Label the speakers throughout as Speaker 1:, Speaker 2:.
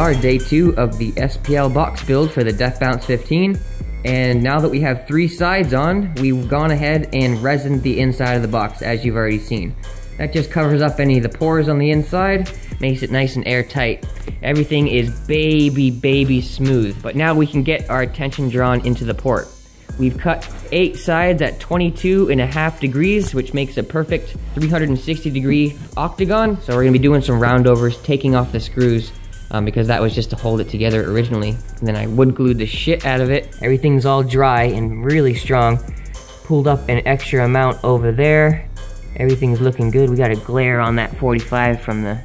Speaker 1: are, day two of the SPL box build for the Deaf Bonce 15. And now that we have three sides on, we've gone ahead and resined the inside of the box, as you've already seen. That just covers up any of the pores on the inside, makes it nice and airtight. Everything is baby, baby smooth. But now we can get our attention drawn into the port. We've cut eight sides at 22 and a half degrees, which makes a perfect 360 degree octagon. So we're gonna be doing some roundovers, taking off the screws, um, because that was just to hold it together originally. And then I wood glued the shit out of it. Everything's all dry and really strong. Pulled up an extra amount over there. Everything's looking good. We got a glare on that 45 from the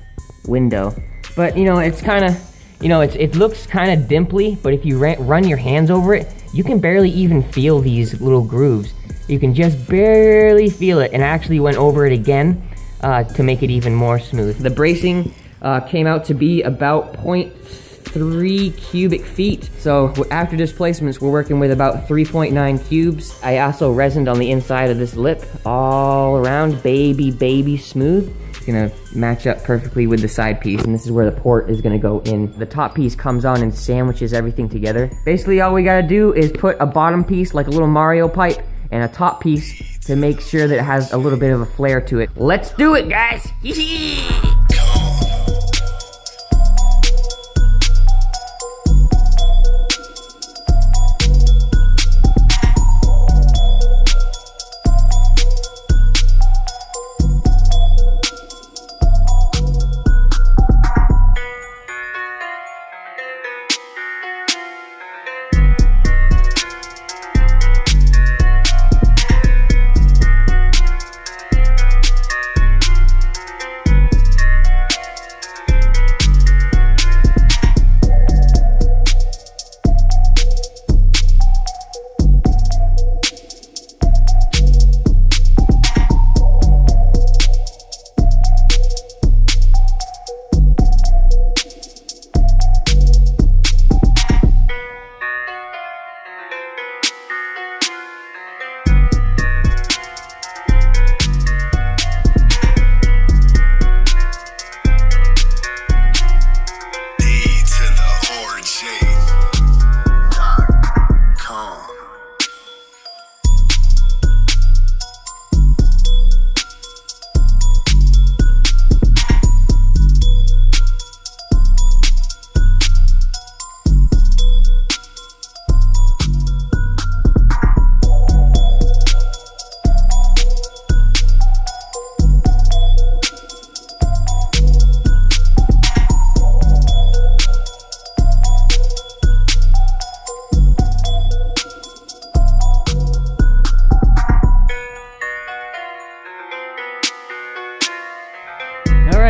Speaker 1: window. But you know, it's kind of, you know, it's, it looks kind of dimply, but if you run your hands over it, you can barely even feel these little grooves. You can just barely feel it, and I actually went over it again uh, to make it even more smooth. The bracing uh, came out to be about 0.3 cubic feet. So after displacements, we're working with about 3.9 cubes. I also resined on the inside of this lip all around, baby, baby smooth. It's gonna match up perfectly with the side piece, and this is where the port is gonna go in. The top piece comes on and sandwiches everything together. Basically, all we gotta do is put a bottom piece, like a little Mario pipe, and a top piece to make sure that it has a little bit of a flare to it. Let's do it, guys!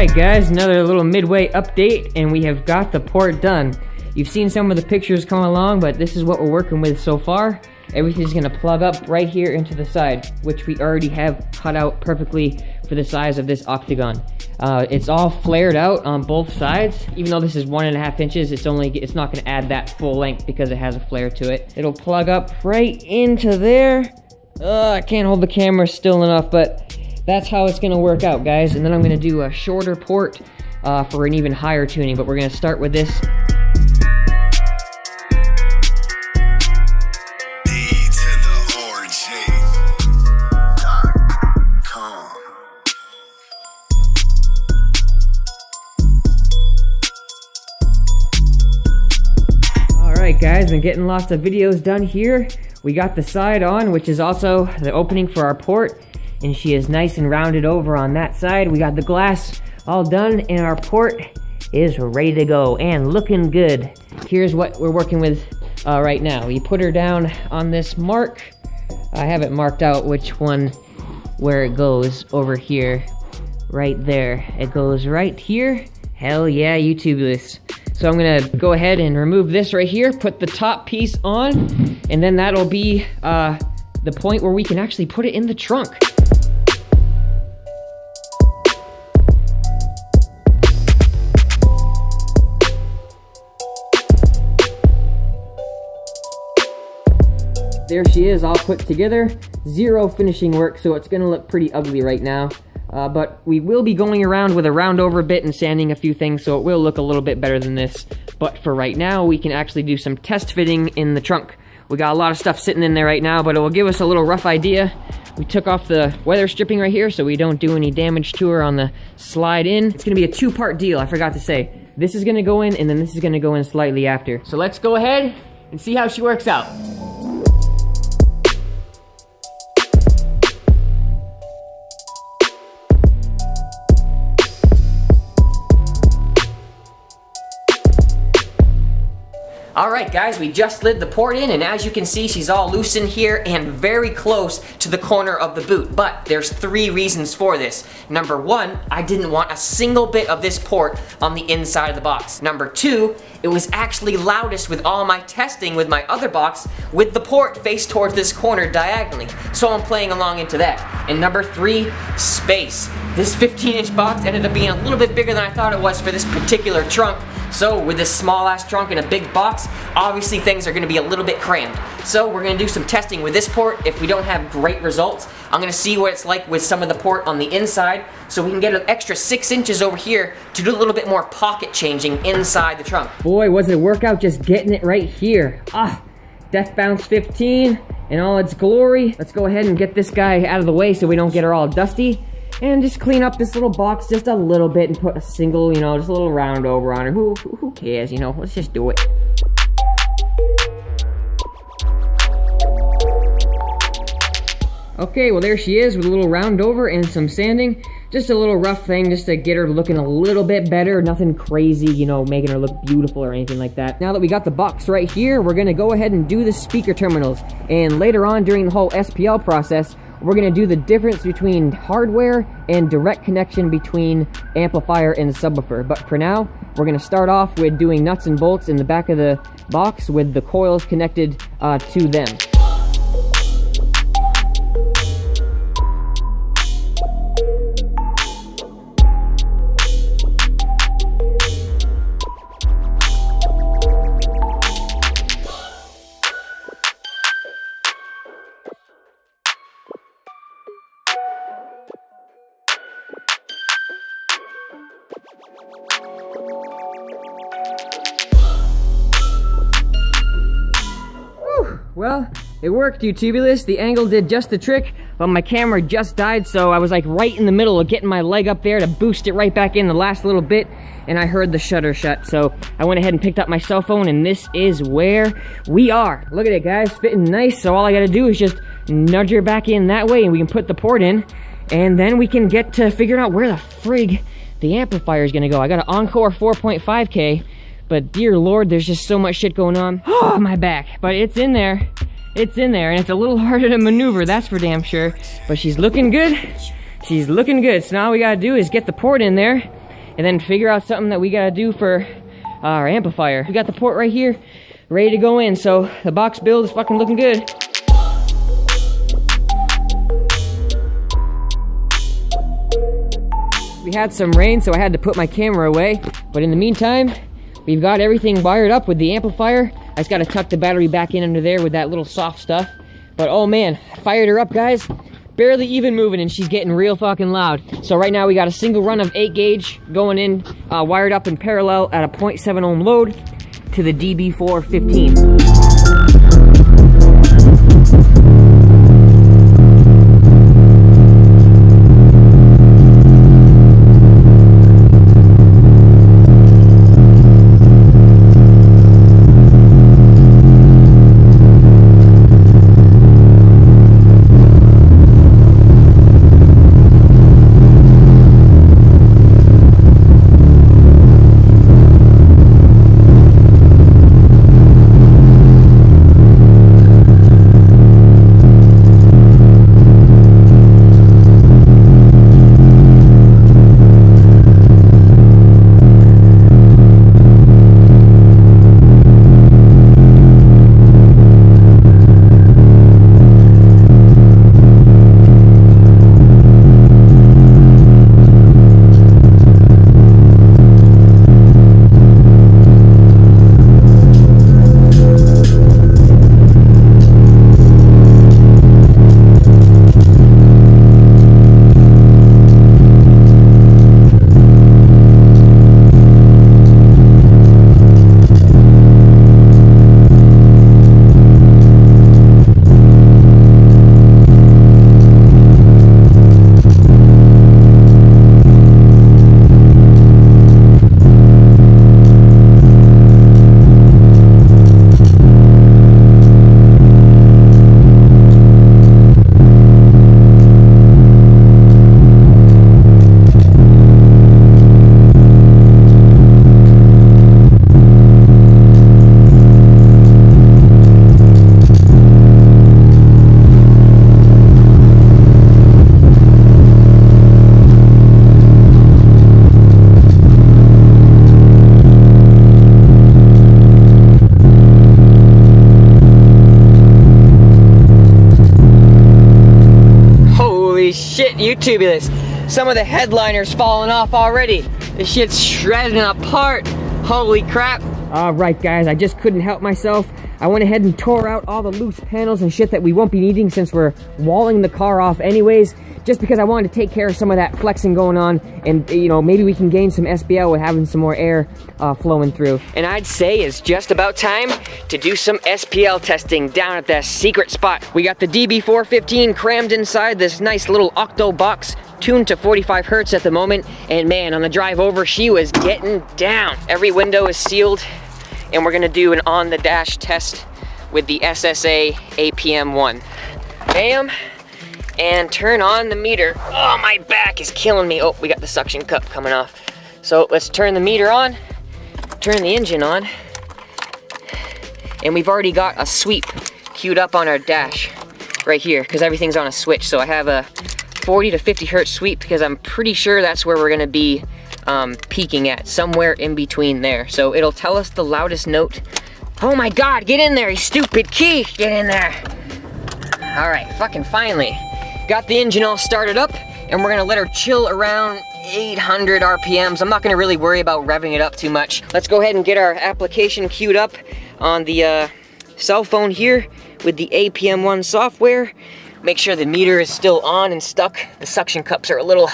Speaker 1: Alright guys, another little midway update and we have got the port done. You've seen some of the pictures come along, but this is what we're working with so far. Everything's gonna plug up right here into the side, which we already have cut out perfectly for the size of this octagon. Uh, it's all flared out on both sides. Even though this is one and a half inches, it's only it's not gonna add that full length because it has a flare to it. It'll plug up right into there. Uh, I can't hold the camera still enough, but that's how it's gonna work out, guys. And then I'm gonna do a shorter port uh, for an even higher tuning, but we're gonna start with this. Alright guys, been getting lots of videos done here. We got the side on, which is also the opening for our port and she is nice and rounded over on that side. We got the glass all done and our port is ready to go and looking good. Here's what we're working with uh, right now. We put her down on this mark. I have it marked out which one where it goes over here. Right there. It goes right here. Hell yeah, YouTube this. So I'm gonna go ahead and remove this right here, put the top piece on, and then that'll be uh, the point where we can actually put it in the trunk. there she is all put together. Zero finishing work, so it's gonna look pretty ugly right now. Uh, but we will be going around with a round over bit and sanding a few things, so it will look a little bit better than this. But for right now, we can actually do some test fitting in the trunk. We got a lot of stuff sitting in there right now, but it will give us a little rough idea. We took off the weather stripping right here so we don't do any damage to her on the slide in. It's gonna be a two-part deal, I forgot to say. This is gonna go in, and then this is gonna go in slightly after. So let's go ahead and see how she works out. Alright guys, we just slid the port in and as you can see she's all loose in here and very close to the corner of the boot. But there's three reasons for this. Number one, I didn't want a single bit of this port on the inside of the box. Number two, it was actually loudest with all my testing with my other box with the port faced towards this corner diagonally. So I'm playing along into that. And number three, space. This 15 inch box ended up being a little bit bigger than I thought it was for this particular trunk so with this small ass trunk and a big box, obviously things are gonna be a little bit crammed. So we're gonna do some testing with this port. If we don't have great results, I'm gonna see what it's like with some of the port on the inside so we can get an extra six inches over here to do a little bit more pocket changing inside the trunk. Boy, was it a workout just getting it right here. Ah, Deaf Bonce 15 in all its glory. Let's go ahead and get this guy out of the way so we don't get her all dusty and just clean up this little box just a little bit and put a single, you know, just a little round over on it. Who, who cares, you know? Let's just do it. Okay, well there she is with a little round over and some sanding. Just a little rough thing just to get her looking a little bit better. Nothing crazy, you know, making her look beautiful or anything like that. Now that we got the box right here, we're gonna go ahead and do the speaker terminals. And later on during the whole SPL process, we're going to do the difference between hardware and direct connection between amplifier and subwoofer. But for now, we're going to start off with doing nuts and bolts in the back of the box with the coils connected uh, to them. It worked, YouTubulous. The angle did just the trick, but my camera just died, so I was like right in the middle of getting my leg up there to boost it right back in the last little bit, and I heard the shutter shut. So I went ahead and picked up my cell phone, and this is where we are. Look at it, guys, fitting nice. So all I gotta do is just nudge her back in that way, and we can put the port in, and then we can get to figuring out where the frig the amplifier is gonna go. I got an Encore 4.5K, but dear lord, there's just so much shit going on. Oh, my back. But it's in there. It's in there, and it's a little harder to maneuver, that's for damn sure. But she's looking good. She's looking good. So now all we gotta do is get the port in there, and then figure out something that we gotta do for our amplifier. We got the port right here, ready to go in. So the box build is fucking looking good. We had some rain, so I had to put my camera away. But in the meantime, We've got everything wired up with the amplifier. I just gotta tuck the battery back in under there with that little soft stuff. But oh man, fired her up guys. Barely even moving and she's getting real fucking loud. So right now we got a single run of 8 gauge going in, uh, wired up in parallel at a 0.7 ohm load to the DB415. YouTubulous. Some of the headliners falling off already. This shit's shredding apart. Holy crap. All right, guys, I just couldn't help myself. I went ahead and tore out all the loose panels and shit that we won't be needing since we're walling the car off anyways just because I wanted to take care of some of that flexing going on and, you know, maybe we can gain some SPL with having some more air uh, flowing through. And I'd say it's just about time to do some SPL testing down at that secret spot. We got the DB415 crammed inside this nice little octo box tuned to 45 hertz at the moment and man on the drive over she was getting down every window is sealed and we're gonna do an on the dash test with the SSA APM1 bam and turn on the meter. Oh, my back is killing me. Oh, we got the suction cup coming off. So let's turn the meter on, turn the engine on, and we've already got a sweep queued up on our dash right here because everything's on a switch. So I have a 40 to 50 hertz sweep because I'm pretty sure that's where we're gonna be um, peaking at, somewhere in between there. So it'll tell us the loudest note. Oh my God, get in there, you stupid key, get in there. All right, fucking finally. Got the engine all started up and we're gonna let her chill around 800 RPMs. I'm not gonna really worry about revving it up too much. Let's go ahead and get our application queued up on the uh, cell phone here with the APM1 software. Make sure the meter is still on and stuck. The suction cups are a little,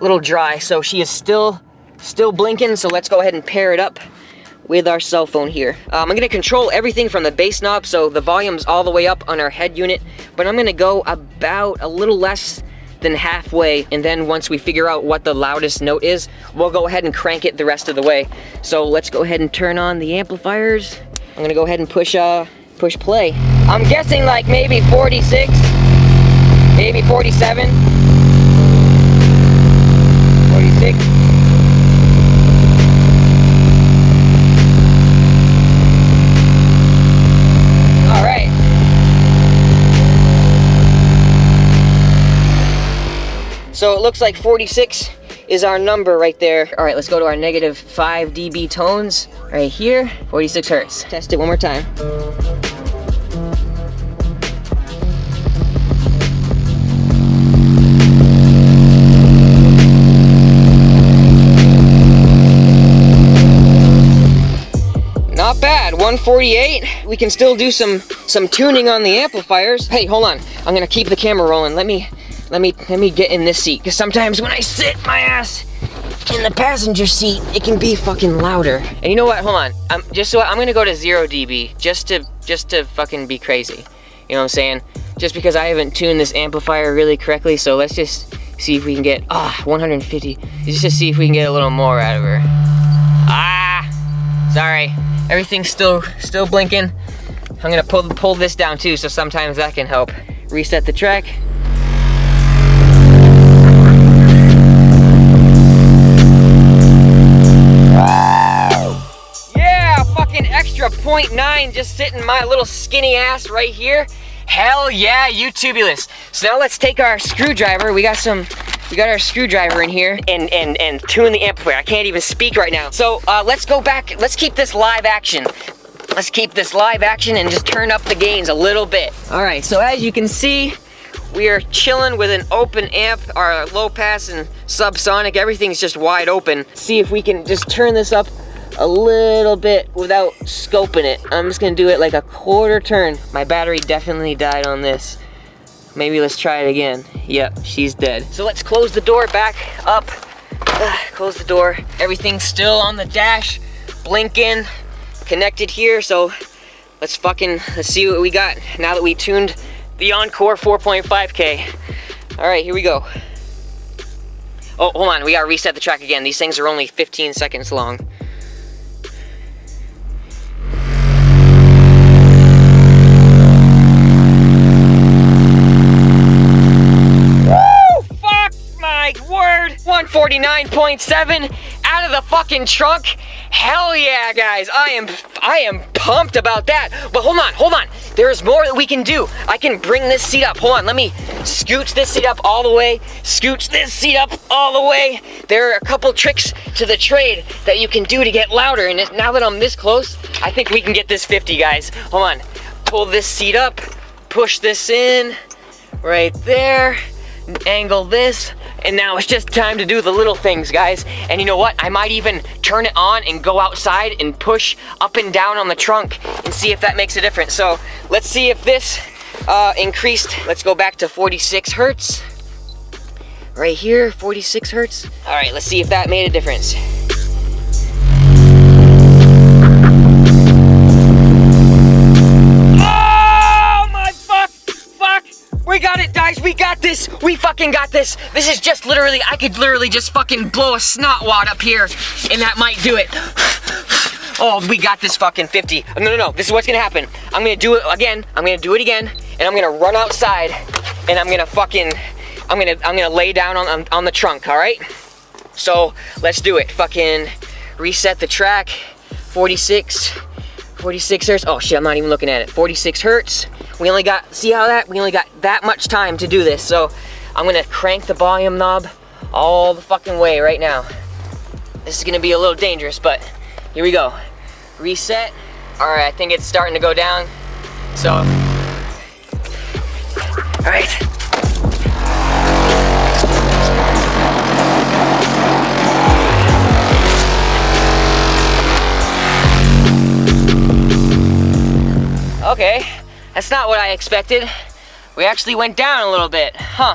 Speaker 1: little dry, so she is still, still blinking. So let's go ahead and pair it up with our cell phone here. Um, I'm gonna control everything from the bass knob, so the volume's all the way up on our head unit, but I'm gonna go about a little less than halfway, and then once we figure out what the loudest note is, we'll go ahead and crank it the rest of the way. So let's go ahead and turn on the amplifiers. I'm gonna go ahead and push, uh, push play. I'm guessing like maybe 46, maybe 47, 46. So it looks like 46 is our number right there. All right, let's go to our negative 5 dB tones right here, 46 hertz. Test it one more time. Not bad, 148. We can still do some some tuning on the amplifiers. Hey, hold on. I'm gonna keep the camera rolling. Let me let me let me get in this seat because sometimes when I sit my ass in the passenger seat, it can be fucking louder. And you know what? Hold on. I'm just so I'm gonna go to zero dB just to just to fucking be crazy. You know what I'm saying? Just because I haven't tuned this amplifier really correctly, so let's just see if we can get ah 150. Just to see if we can get a little more out of her. Ah, sorry. Everything's still still blinking. I'm gonna pull pull this down too, so sometimes that can help. Reset the track. Extra 0.9 just sitting my little skinny ass right here. Hell yeah, YouTubulous. So now let's take our screwdriver. We got some, we got our screwdriver in here and, and, and tune the amplifier. I can't even speak right now. So uh, let's go back, let's keep this live action. Let's keep this live action and just turn up the gains a little bit. All right, so as you can see, we are chilling with an open amp, our low pass and subsonic, everything's just wide open. See if we can just turn this up a little bit without scoping it. I'm just gonna do it like a quarter turn. My battery definitely died on this. Maybe let's try it again. Yep, she's dead. So let's close the door back up. Close the door. Everything's still on the dash, blinking, connected here. So let's fucking, let's see what we got now that we tuned the Encore 4.5K. All right, here we go. Oh, hold on, we gotta reset the track again. These things are only 15 seconds long. Word! 149.7 out of the fucking trunk. Hell yeah, guys. I am I am pumped about that. But hold on, hold on. There's more that we can do. I can bring this seat up. Hold on, let me scooch this seat up all the way. Scooch this seat up all the way. There are a couple tricks to the trade that you can do to get louder. And now that I'm this close, I think we can get this 50, guys. Hold on. Pull this seat up. Push this in. Right there. Angle this And now it's just time to do the little things, guys. And you know what? I might even turn it on and go outside and push up and down on the trunk and see if that makes a difference. So let's see if this uh, increased. Let's go back to 46 hertz. Right here, 46 hertz. All right, let's see if that made a difference. Guys. We got this. We fucking got this. This is just literally, I could literally just fucking blow a snot wad up here and that might do it. Oh, we got this fucking 50. No, no, no. This is what's gonna happen. I'm gonna do it again. I'm gonna do it again and I'm gonna run outside and I'm gonna fucking, I'm gonna, I'm gonna lay down on, on, on the trunk, all right? So let's do it. Fucking reset the track. 46, 46 hertz. Oh shit, I'm not even looking at it. 46 hertz. We only got, see how that? We only got that much time to do this. So I'm gonna crank the volume knob all the fucking way right now. This is gonna be a little dangerous, but here we go. Reset. All right, I think it's starting to go down. So, Okay, that's not what I expected. We actually went down a little bit, huh?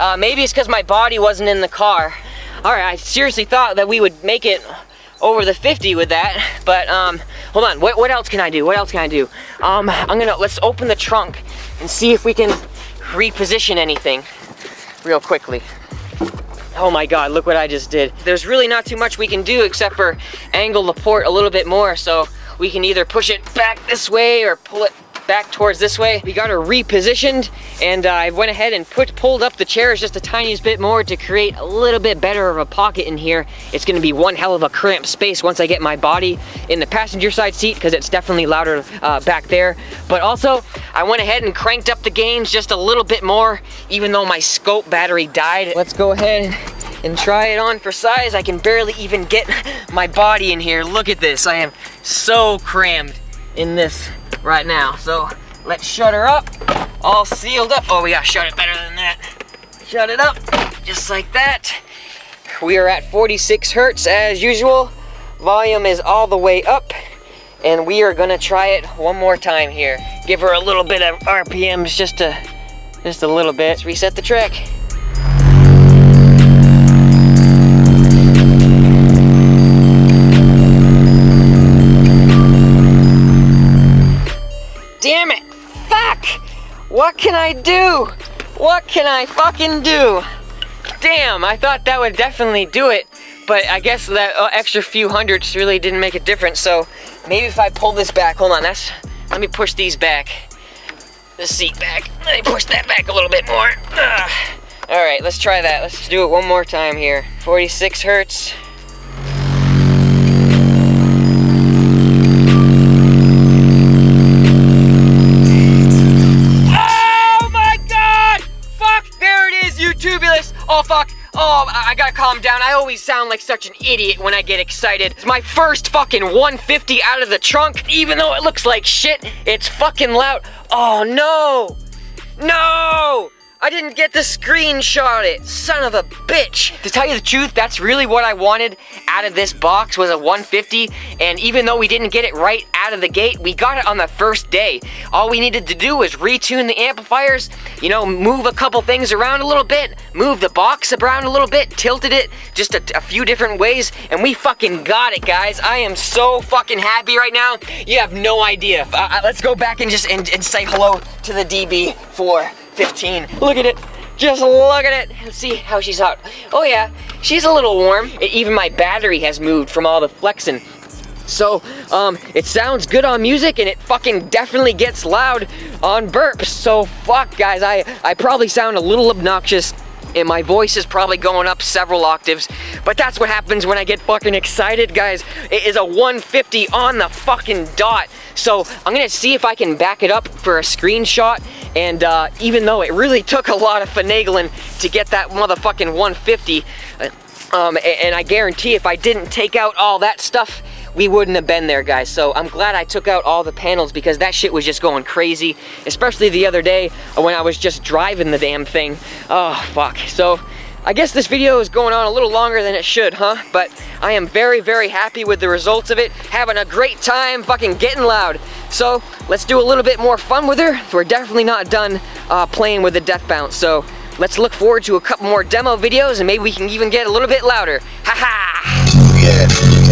Speaker 1: Uh, maybe it's because my body wasn't in the car. All right, I seriously thought that we would make it over the 50 with that, but um, hold on, what, what else can I do? What else can I do? Um, I'm gonna, let's open the trunk and see if we can reposition anything real quickly. Oh my God, look what I just did. There's really not too much we can do except for angle the port a little bit more so we can either push it back this way or pull it back towards this way. We got her repositioned and uh, I went ahead and put pulled up the chairs just a tiniest bit more to create a little bit better of a pocket in here. It's gonna be one hell of a cramped space once I get my body in the passenger side seat because it's definitely louder uh, back there. But also, I went ahead and cranked up the gains just a little bit more even though my scope battery died. Let's go ahead and try it on for size. I can barely even get my body in here. Look at this, I am so crammed in this right now. So let's shut her up, all sealed up. Oh, we gotta shut it better than that. Shut it up, just like that. We are at 46 hertz as usual. Volume is all the way up and we are gonna try it one more time here. Give her a little bit of RPMs just to, just a little bit. Let's reset the track. Damn it! Fuck! What can I do? What can I fucking do? Damn, I thought that would definitely do it, but I guess that uh, extra few hundreds really didn't make a difference, so maybe if I pull this back, hold on, that's, let me push these back. The seat back, let me push that back a little bit more. Ugh. All right, let's try that. Let's do it one more time here. 46 hertz. Tubulus. Oh fuck. Oh, I I gotta calm down. I always sound like such an idiot when I get excited. It's my first fucking 150 out of the trunk. Even though it looks like shit, it's fucking loud. Oh no! No! I didn't get to screenshot it, son of a bitch. To tell you the truth, that's really what I wanted out of this box was a 150, and even though we didn't get it right out of the gate, we got it on the first day. All we needed to do was retune the amplifiers, you know, move a couple things around a little bit, move the box around a little bit, tilted it just a, a few different ways, and we fucking got it, guys. I am so fucking happy right now. You have no idea. Uh, uh, let's go back and just and, and say hello to the DB4. 15. Look at it. Just look at it. See how she's out. Oh yeah, she's a little warm. Even my battery has moved from all the flexing. So, um, it sounds good on music and it fucking definitely gets loud on burps. So, fuck, guys, I, I probably sound a little obnoxious and my voice is probably going up several octaves, but that's what happens when I get fucking excited, guys. It is a 150 on the fucking dot. So I'm gonna see if I can back it up for a screenshot, and uh, even though it really took a lot of finagling to get that motherfucking 150, uh, um, and I guarantee if I didn't take out all that stuff, we wouldn't have been there, guys. So I'm glad I took out all the panels because that shit was just going crazy, especially the other day when I was just driving the damn thing. Oh, fuck. So I guess this video is going on a little longer than it should, huh? But I am very, very happy with the results of it. Having a great time, fucking getting loud. So let's do a little bit more fun with her. We're definitely not done uh, playing with the Deaf Bonce. So let's look forward to a couple more demo videos and maybe we can even get a little bit louder. Ha ha!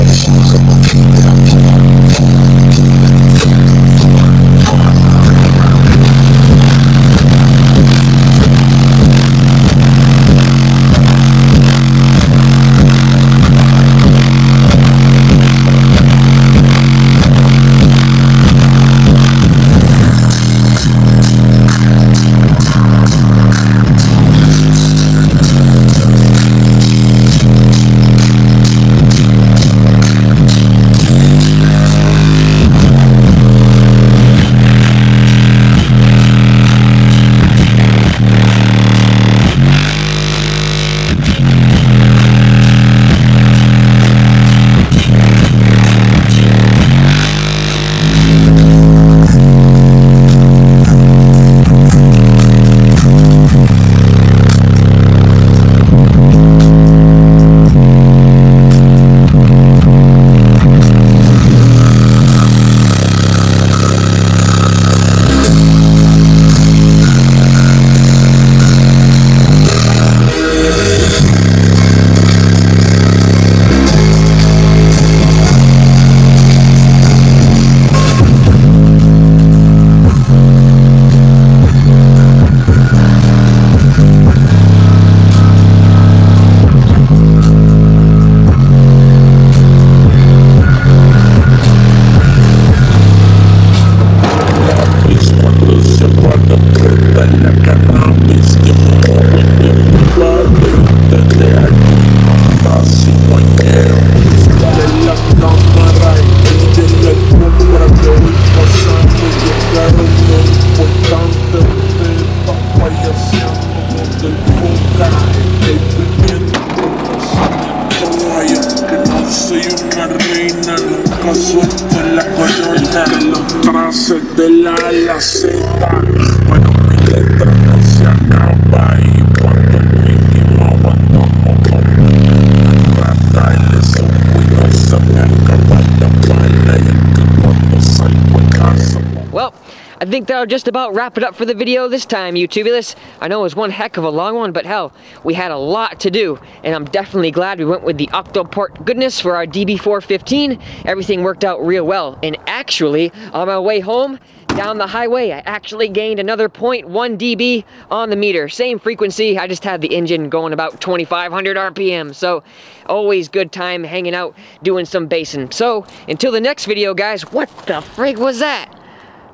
Speaker 1: Just about wrap it up for the video this time, YouTubulous. I know it was one heck of a long one, but hell, we had a lot to do, and I'm definitely glad we went with the Octoport goodness for our DB415. Everything worked out real well, and actually, on my way home, down the highway, I actually gained another 0.1 dB on the meter. Same frequency, I just had the engine going about 2,500 RPM. So always good time hanging out, doing some basing. So until the next video, guys, what the frig was that?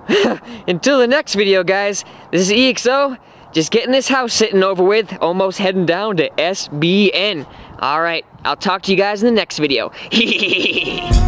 Speaker 1: Until the next video, guys, this is EXO, just getting this house sitting over with, almost heading down to SBN. Alright, I'll talk to you guys in the next video.